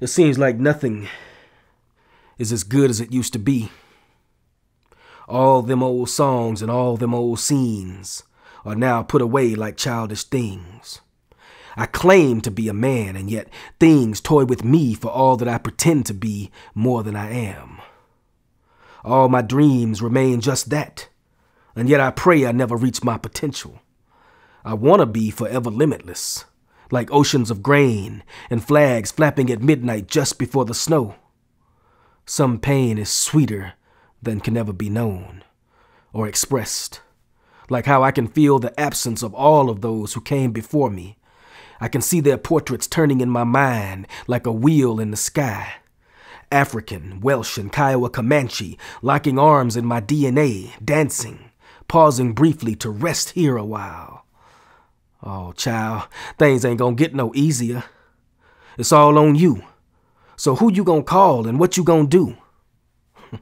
It seems like nothing is as good as it used to be. All them old songs and all them old scenes are now put away like childish things. I claim to be a man, and yet things toy with me for all that I pretend to be more than I am. All my dreams remain just that, and yet I pray I never reach my potential. I want to be forever limitless, like oceans of grain and flags flapping at midnight just before the snow. Some pain is sweeter than can ever be known or expressed, like how I can feel the absence of all of those who came before me. I can see their portraits turning in my mind like a wheel in the sky. African, Welsh, and Kiowa Comanche locking arms in my DNA, dancing, pausing briefly to rest here a while. Oh, child, things ain't gonna get no easier. It's all on you. So who you gonna call and what you gonna do?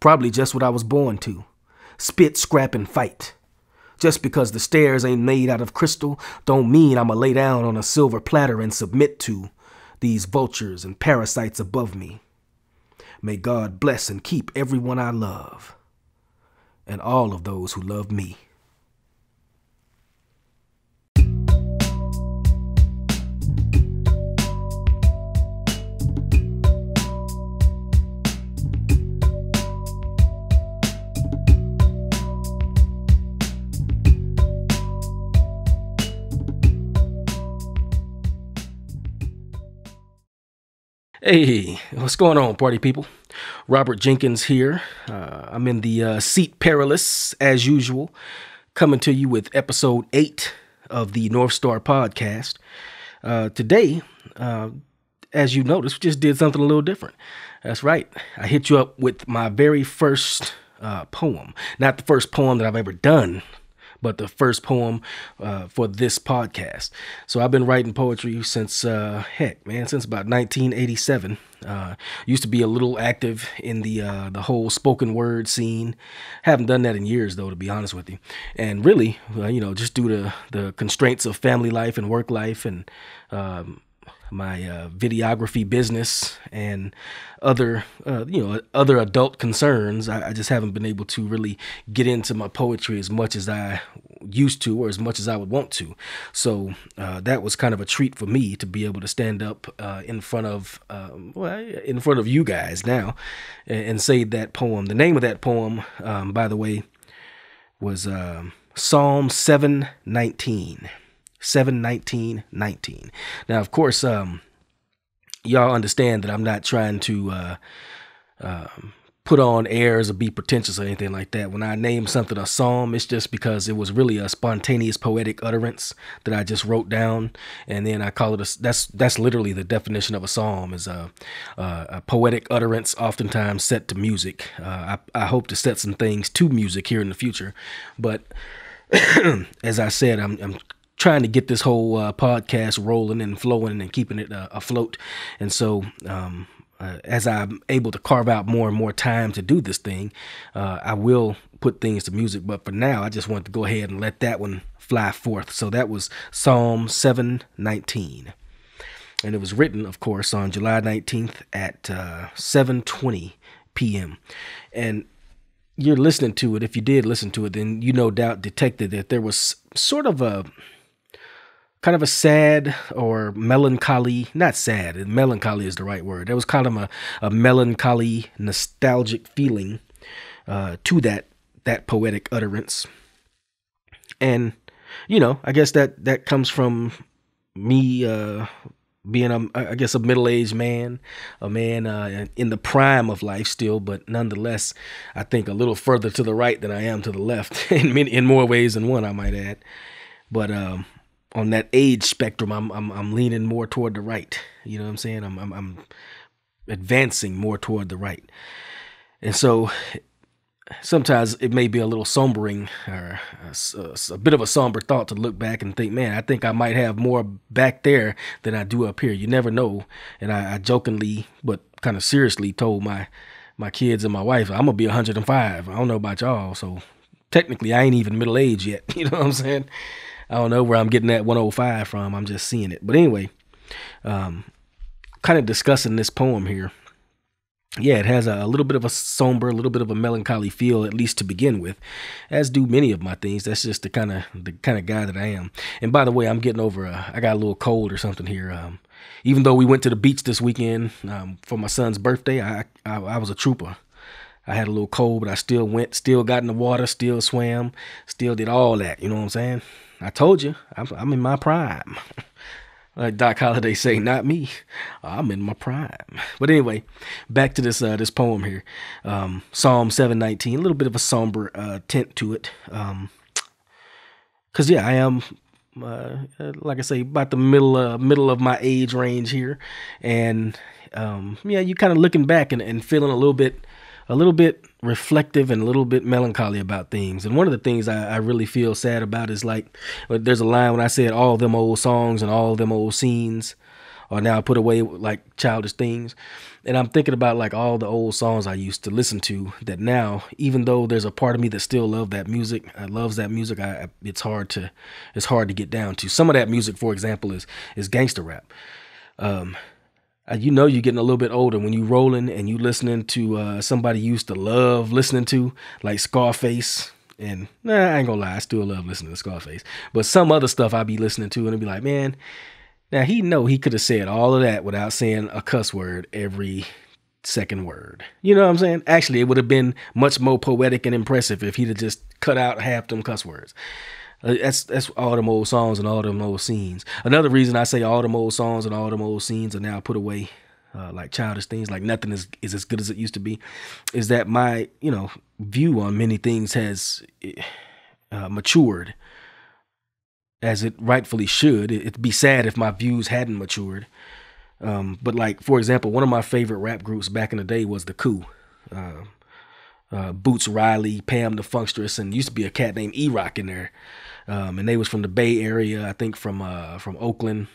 Probably just what I was born to. Spit, scrap, and fight. Just because the stairs ain't made out of crystal don't mean I'ma lay down on a silver platter and submit to these vultures and parasites above me. May God bless and keep everyone I love and all of those who love me. Hey, what's going on, party people? Robert Jenkins here. Uh, I'm in the uh, seat perilous, as usual, coming to you with episode eight of the North Star podcast. Uh, today, uh, as you noticed, we just did something a little different. That's right. I hit you up with my very first uh, poem. Not the first poem that I've ever done but the first poem uh, for this podcast. So I've been writing poetry since uh, heck, man, since about 1987. Uh, used to be a little active in the uh, the whole spoken word scene. Haven't done that in years though, to be honest with you. And really, uh, you know, just due to the constraints of family life and work life and um, my uh, videography business and other uh, you know other adult concerns. I, I, just haven't been able to really get into my poetry as much as i used to or as much as i would want to. So uh, that was kind of a treat for me to be able to stand up uh, in front of um, well, in front of you guys now and, and, say that poem. The name of that poem um, by the way was um, psalm 719 7 19 19. Now, of course, um, y'all understand that I'm not trying to uh, uh, put on airs or be pretentious or anything like that. When I name something a psalm, it's just because it was really a spontaneous poetic utterance that I just wrote down, and then I call it a. That's that's literally the definition of a psalm is a, a, a poetic utterance, oftentimes set to music. Uh, I I hope to set some things to music here in the future, but. as I said, I'm, I'm trying to get this whole uh, podcast rolling and flowing and keeping it uh, afloat. And so, um, uh, as I'm able to carve out more and more time to do this thing, uh, I will put things to music. But for now, I just want to go ahead and let that one fly forth. So that was Psalm 719. And it was written, of course, on July 19th at 7:20 uh, p.m. And you're listening to it. If you did listen to it, then you no doubt detected that there was sort of a kind of a sad or melancholy, not sad, melancholy is the right word. There was kind of a, a melancholy, nostalgic feeling uh, to that that poetic utterance. And, you know, I guess that that comes from me uh, being a, I guess, a middle-aged man, a man uh, in the prime of life still, but nonetheless, I think a little further to the right than I am to the left, in many, in more ways than one, I might add. But um, on that age spectrum, I'm I'm I'm leaning more toward the right. You know what I'm saying? I'm I'm, I'm advancing more toward the right, and so sometimes it may be a little sombering or a, a, bit of a somber thought to look back and think, man, I think I might have more back there than I do up here. You never know. And I, I jokingly, but kind of seriously, told my my kids and my wife, I'm gonna be 105. I don't know about y'all, so technically I ain't even middle age yet. You know what I'm saying? I don't know where I'm getting that 105 from. I'm just seeing it. But anyway, um, kind of discussing this poem here, yeah, it has a, little bit of a somber, a little bit of a melancholy feel, at least to begin with, as do many of my things. That's just the kind of the kind of guy that I am. And by the way, I'm getting over. A, I got a little cold or something here. Um, even though we went to the beach this weekend um, for my son's birthday, I, I I was a trooper. I had a little cold, but I still went, still got in the water, still swam, still did all that. You know what I'm saying? I told you, I'm, I'm in my prime. like Doc Holliday say, not me. I'm in my prime. But anyway, back to this uh, this poem here, um, Psalm 719. A little bit of a somber uh, tint to it, um, cause yeah, I am. Uh, like I say, about the middle uh, middle of my age range here, and um, yeah, you kind of looking back and, and feeling a little bit a little bit reflective and a little bit melancholy about things. And one of the things I, I really feel sad about is like there's a line when I said all them old songs and all them old scenes are now put away like childish things. And I'm thinking about like all the old songs I used to listen to that now, even though there's a part of me that still love that music, I loves that music. I it's hard to it's hard to get down to. Some of that music, for example, is is gangster rap. Um, uh, you know you're getting a little bit older when you're rolling and you listening to uh, somebody you used to love listening to, like Scarface. And nah, I ain't gonna lie, I still love listening to Scarface. But some other stuff I'd be listening to and it'd be like, man, now he know he could have said all of that without saying a cuss word every second word. You know what I'm saying? Actually, it would have been much more poetic and impressive if he'd have just cut out half them cuss words. Uh, that's that's all them old songs and all them old scenes. Another reason I say all them old songs and all them old scenes are now put away, uh, like childish things, like nothing is is as good as it used to be, is that my you know view on many things has uh, matured, as it rightfully should. It, would be sad if my views hadn't matured. Um, but like for example, one of my favorite rap groups back in the day was the Coup. Uh, uh, Boots Riley, Pam the Funkstress, and used to be a cat named E Rock in there um, and they was from the Bay Area, I think from uh, from Oakland,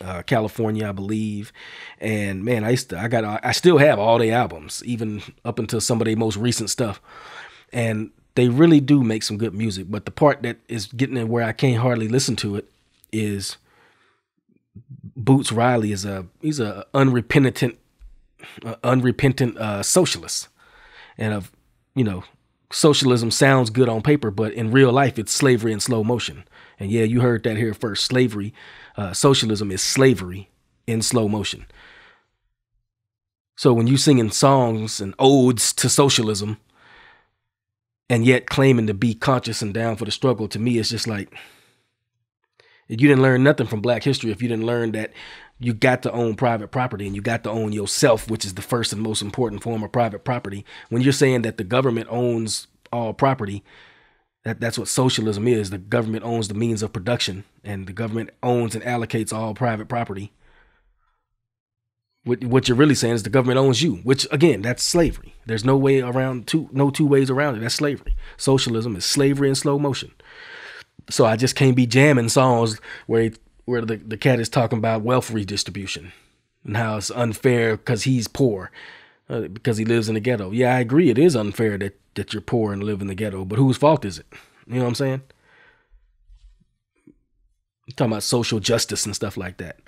uh, California, I believe. And man, I used to, I got, I still have all the albums, even up until some of their most recent stuff. And they really do make some good music. But the part that is getting in where I can't hardly listen to it is Boots Riley is a he's a unrepentant, uh, unrepentant uh, socialist, and of you know socialism sounds good on paper, but in real life, it's slavery in slow motion. And yeah, you heard that here first. Slavery, uh, socialism is slavery in slow motion. So when you singing songs and odes to socialism, and yet claiming to be conscious and down for the struggle, to me, it's just like you didn't learn nothing from Black history if you didn't learn that you got to own private property and you got to own yourself, which is the first and most important form of private property. When you're saying that the government owns all property, that, that's what socialism is. The government owns the means of production and the government owns and allocates all private property. What, what you're really saying is the government owns you, which again, that's slavery. There's no way around two, no two ways around it. That's slavery. Socialism is slavery in slow motion. So I just can't be jamming songs where where the, the cat is talking about wealth redistribution and how it's unfair because he's poor uh, because he lives in the ghetto. Yeah, I agree. It is unfair that, that you're poor and live in the ghetto, but whose fault is it? You know what I'm saying? I'm talking about social justice and stuff like that.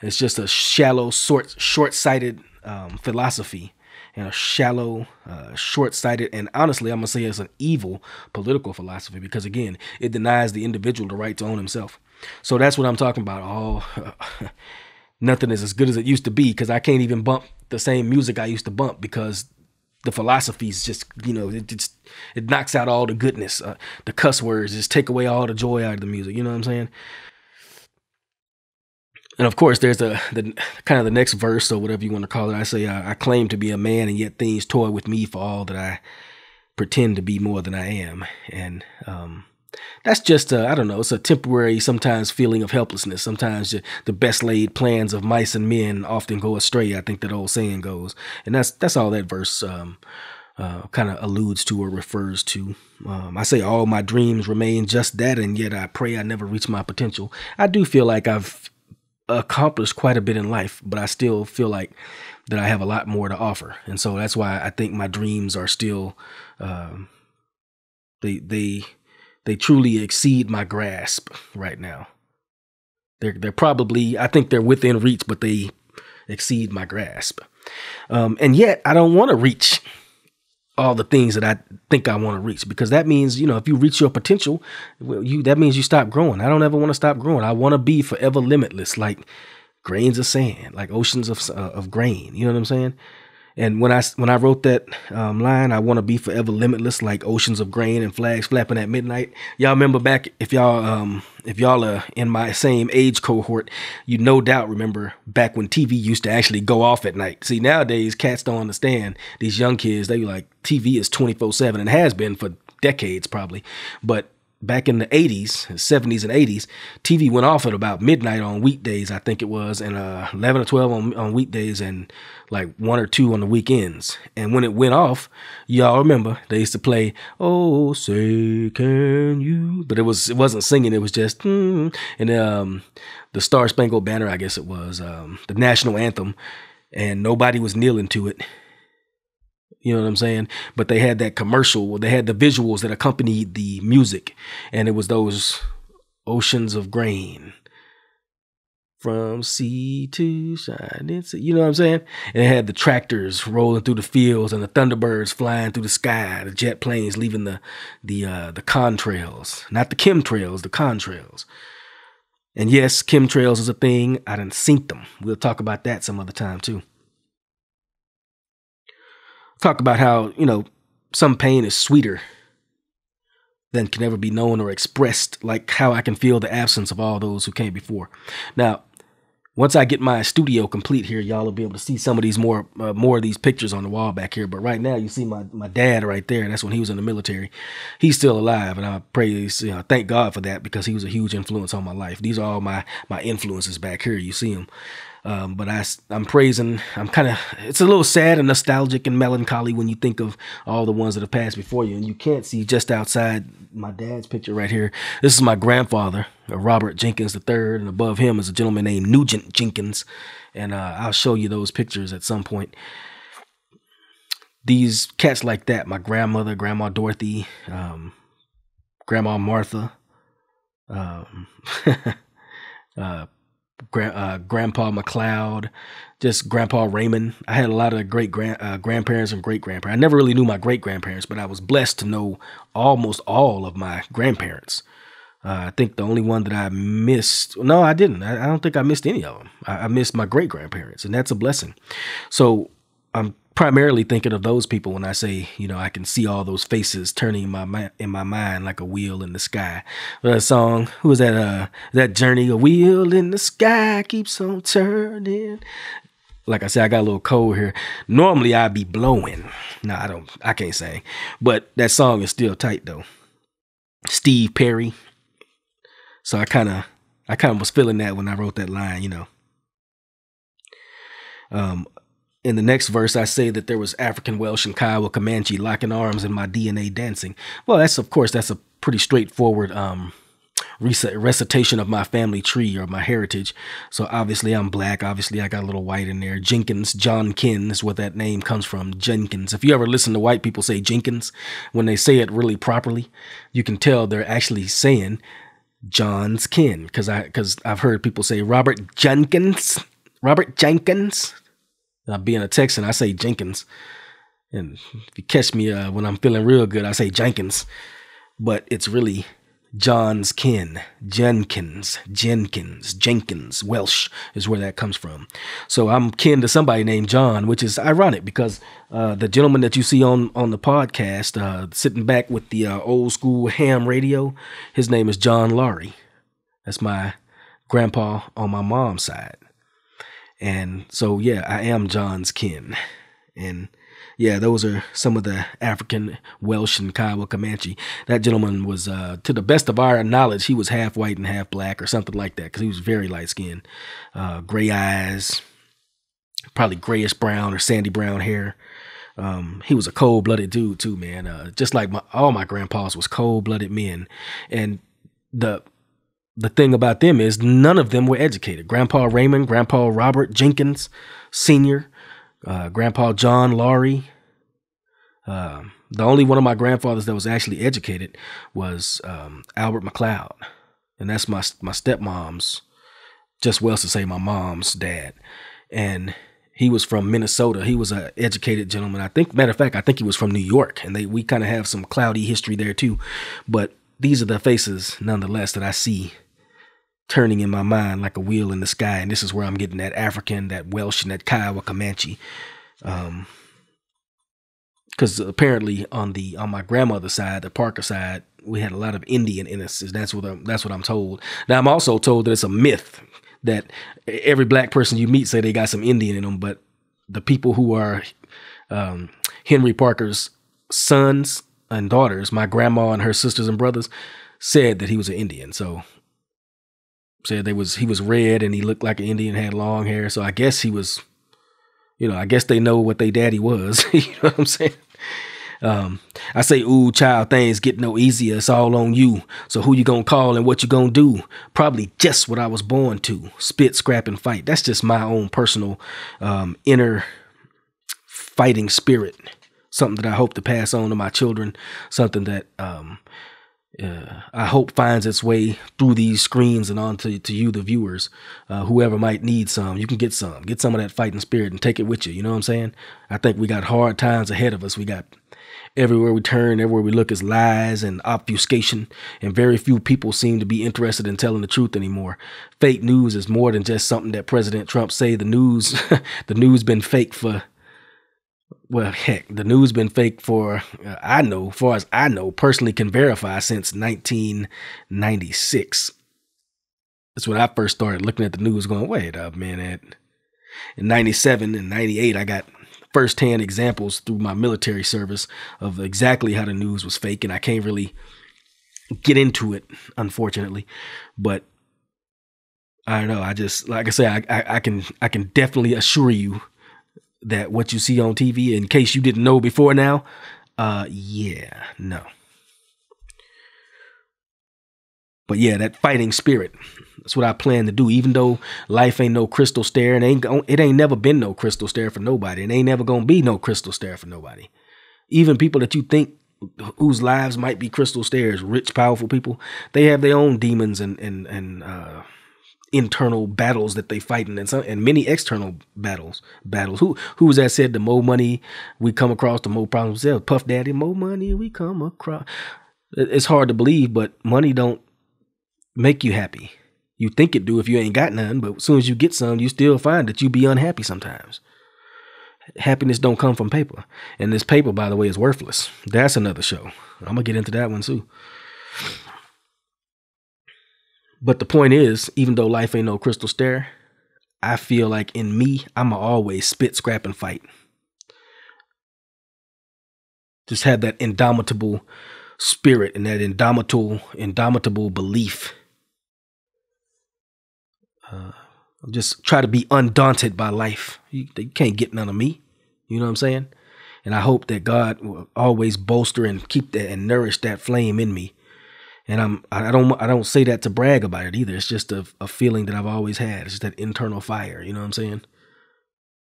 It's just a shallow, short, short-sighted um, philosophy and a shallow, uh, short-sighted, and honestly, I'm gonna say it's an evil political philosophy because again, it denies the individual the right to own himself. So that's what I'm talking about. Oh, nothing is as good as it used to be because I can't even bump the same music I used to bump because the philosophies just you know it just it knocks out all the goodness. Uh, the cuss words just take away all the joy out of the music you know what i'm saying? And of course there's the the kind of the next verse or whatever you want to call it. I say I, I claim to be a man and yet things toy with me for all that i pretend to be more than i am. And um that's just I don't know it's a temporary sometimes feeling of helplessness. Sometimes the best laid plans of mice and men often go astray i think that old saying goes. And that's that's all that verse um, uh, kind of alludes to or refers to. Um, i say all my dreams remain just that and yet i pray i never reach my potential. I do feel like i've accomplished quite a bit in life but i still feel like that i have a lot more to offer. And so that's why i think my dreams are still um, they they they truly exceed my grasp right now. They're they're probably I think they're within reach, but they exceed my grasp. Um, and yet I don't want to reach all the things that I think I want to reach because that means you know if you reach your potential, well, you that means you stop growing. I don't ever want to stop growing. I want to be forever limitless, like grains of sand, like oceans of uh, of grain. You know what I'm saying? And when I when I wrote that um, line, I want to be forever limitless, like oceans of grain and flags flapping at midnight. Y'all remember back if y'all um, if y'all are in my same age cohort, you no doubt remember back when TV used to actually go off at night. See nowadays, cats don't understand. These young kids, they like TV is twenty four seven and has been for decades probably, but back in the 80s, 70s, and 80s, TV went off at about midnight on weekdays, I think it was, and uh, 11 or 12 on, on weekdays, and like one or two on the weekends. And when it went off, y'all remember they used to play "Oh Say Can You," but it was it wasn't singing; it was just mm, and um, the Star Spangled Banner, I guess it was um, the national anthem, and nobody was kneeling to it. You know what I'm saying? But they had that commercial. They had the visuals that accompanied the music, and it was those oceans of grain from sea to shining sea. You know what I'm saying? And it had the tractors rolling through the fields and the thunderbirds flying through the sky, the jet planes leaving the the uh, the contrails, not the chemtrails, the contrails. And yes, chemtrails is a thing. I didn't sink them. We'll talk about that some other time too. Talk about how you know some pain is sweeter than can ever be known or expressed, like how I can feel the absence of all those who came before. Now, once I get my studio complete here, y'all will be able to see some of these more uh, more of these pictures on the wall back here. But right now, you see my my dad right there. That's when he was in the military. He's still alive, and I praise, you know, thank God for that because he was a huge influence on my life. These are all my my influences back here. You see them. Um, but I, I'm praising. I'm kind of. It's a little sad and nostalgic and melancholy when you think of all the ones that have passed before you, and you can't see just outside my dad's picture right here. This is my grandfather, uh, Robert Jenkins III, and above him is a gentleman named Nugent Jenkins, and uh, I'll show you those pictures at some point. These cats like that, my grandmother, Grandma Dorothy, um, Grandma Martha, um, uh, Uh, Grandpa McLeod, just Grandpa Raymond. I had a lot of great grand uh, grandparents and great grandparents. I never really knew my great grandparents, but I was blessed to know almost all of my grandparents. Uh, I think the only one that I missed, no, I didn't. I, I don't think I missed any of them. I, I missed my great grandparents, and that's a blessing. So I'm primarily thinking of those people when I say, you know, I can see all those faces turning in my in my mind like a wheel in the sky. That song, who was that? Uh, that journey, a wheel in the sky keeps on turning. Like I said, I got a little cold here. Normally I'd be blowing. No, I don't. I can't sing, but that song is still tight though. Steve Perry. So I kind of, I kind of was feeling that when I wrote that line, you know. Um, in the next verse, I say that there was African, Welsh, and Kiowa Comanche locking arms in my DNA dancing. Well, that's of course that's a pretty straightforward um, recitation of my family tree or my heritage. So obviously I'm black. Obviously I got a little white in there. Jenkins, John Kin is what that name comes from. Jenkins. If you ever listen to white people say Jenkins, when they say it really properly, you can tell they're actually saying John's kin. Because I because I've heard people say Robert Jenkins. Robert Jenkins. Uh, being a Texan, I say Jenkins. And if you catch me uh, when I'm feeling real good, I say Jenkins. But it's really John's kin, Jenkins, Jenkins, Jenkins, Welsh is where that comes from. So I'm kin to somebody named John, which is ironic because uh, the gentleman that you see on on the podcast, uh, sitting back with the uh, old school ham radio, his name is John Laurie. That's my grandpa on my mom's side. And so, yeah, I am John's kin. And yeah, those are some of the African Welsh and Kiowa Comanche. That gentleman was, uh, to the best of our knowledge, he was half white and half black or something like that because he was very light skinned, uh, gray eyes, probably grayish brown or sandy brown hair. Um, he was a cold blooded dude too, man. Uh, just like my, all my grandpas was cold blooded men. And the the thing about them is none of them were educated. Grandpa Raymond, Grandpa Robert Jenkins Sr., uh, Grandpa John Laurie. Uh, the only one of my grandfathers that was actually educated was um, Albert McLeod, and that's my my stepmom's just Wells to say my mom's dad, and he was from Minnesota. He was an educated gentleman. I think, matter of fact, I think he was from New York, and they we kind of have some cloudy history there too. But these are the faces, nonetheless, that I see turning in my mind like a wheel in the sky. And this is where I'm getting that African, that Welsh, and that Kiowa Comanche. Um, because apparently on the on my grandmother's side, the Parker side, we had a lot of Indian in us. That's what I'm, that's what I'm told. Now I'm also told that it's a myth that every black person you meet say they got some Indian in them, but the people who are um, Henry Parker's sons and daughters, my grandma and her sisters and brothers, said that he was an Indian. So said they was he was red and he looked like an Indian, had long hair. So I guess he was, you know, I guess they know what their daddy was. you know what I'm saying? Um, I say, ooh, child, things get no easier. It's all on you. So who you gonna call and what you gonna do? Probably just what I was born to: spit, scrap, and fight. That's just my own personal um, inner fighting spirit. Something that I hope to pass on to my children. Something that um, uh, I hope finds its way through these screens and on to, to you, the viewers, uh, whoever might need some. You can get some. Get some of that fighting spirit and take it with you. You know what I'm saying? I think we got hard times ahead of us. We got everywhere we turn, everywhere we look is lies and obfuscation, and very few people seem to be interested in telling the truth anymore. Fake news is more than just something that President Trump say. The news, the news been fake for well, heck, the news been fake for uh, I know, far as I know, personally can verify since 1996. That's when I first started looking at the news, going, "Wait man!" At in '97 and '98, I got firsthand examples through my military service of exactly how the news was fake, and I can't really get into it, unfortunately. But I don't know. I just like I say, I, I, I can I can definitely assure you that what you see on TV, in case you didn't know before now, uh, yeah, no. But yeah, that fighting spirit. That's what I plan to do. Even though life ain't no crystal stair, and ain't it ain't never been no crystal stair for nobody, and ain't never gonna be no crystal stair for nobody. Even people that you think whose lives might be crystal stairs, rich, powerful people, they have their own demons and and and uh, internal battles that they fighting and some and many external battles. Battles. Who who was that said? The more money we come across, the more problems. Yeah, Puff Daddy. More money we come across. It's hard to believe, but money don't make you happy. You think it do if you ain't got none, but as soon as you get some, you still find that you be unhappy sometimes. Happiness don't come from paper, and this paper, by the way, is worthless. That's another show. I'm gonna get into that one too. But the point is, even though life ain't no crystal stair, I feel like in me, I'ma always spit, scrap, and fight. Just have that indomitable spirit and that indomitable, indomitable belief. Uh, just try to be undaunted by life. You, you can't get none of me. You know what I'm saying? And I hope that God will always bolster and keep that and nourish that flame in me and I'm I don't I don't say that to brag about it either. It's just a, a feeling that I've always had. It's just that internal fire. You know what I'm saying?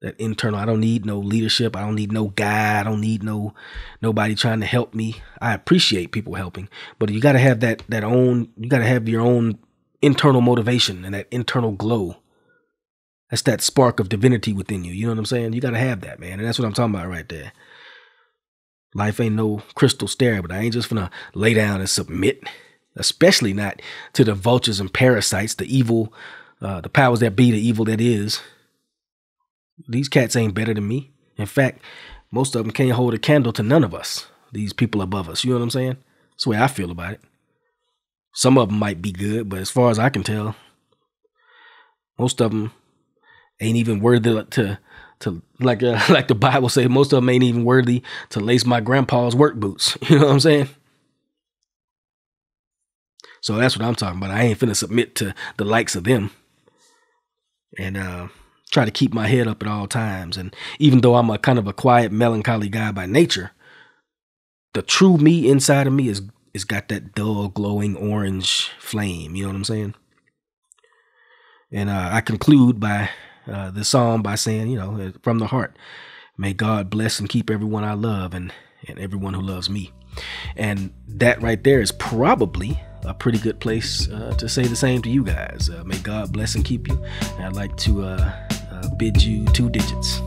That internal. I don't need no leadership. I don't need no guy. I don't need no nobody trying to help me. I appreciate people helping, but you got to have that that own. You got to have your own internal motivation and that internal glow. That's that spark of divinity within you. You know what I'm saying? You got to have that, man. And that's what I'm talking about right there. Life ain't no crystal stair, but I ain't just gonna lay down and submit especially not to the vultures and parasites, the evil, uh, the powers that be, the evil that is. These cats ain't better than me. In fact, most of them can't hold a candle to none of us, these people above us. You know what I'm saying? That's the way I feel about it. Some of them might be good, but as far as I can tell, most of them ain't even worthy to to like uh, like the Bible say. Most of them ain't even worthy to lace my grandpa's work boots. You know what I'm saying? So that's what I'm talking about. I ain't finna submit to the likes of them. And uh, try to keep my head up at all times. And even though I'm a kind of a quiet, melancholy guy by nature, the true me inside of me is is got that dull, glowing orange flame. You know what I'm saying? And uh, I conclude by uh, the song by saying, you know, from the heart, may God bless and keep everyone I love and, and everyone who loves me. And that right there is probably a pretty good place uh, to say the same to you guys. Uh, may God bless and keep you. And I'd like to uh, uh, bid you two digits.